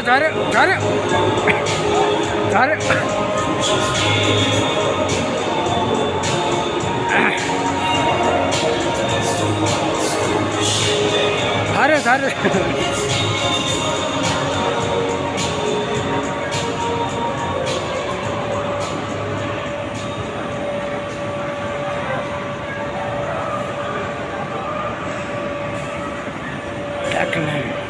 रे जा रे जा रे जा रे जा जा रे क्या करना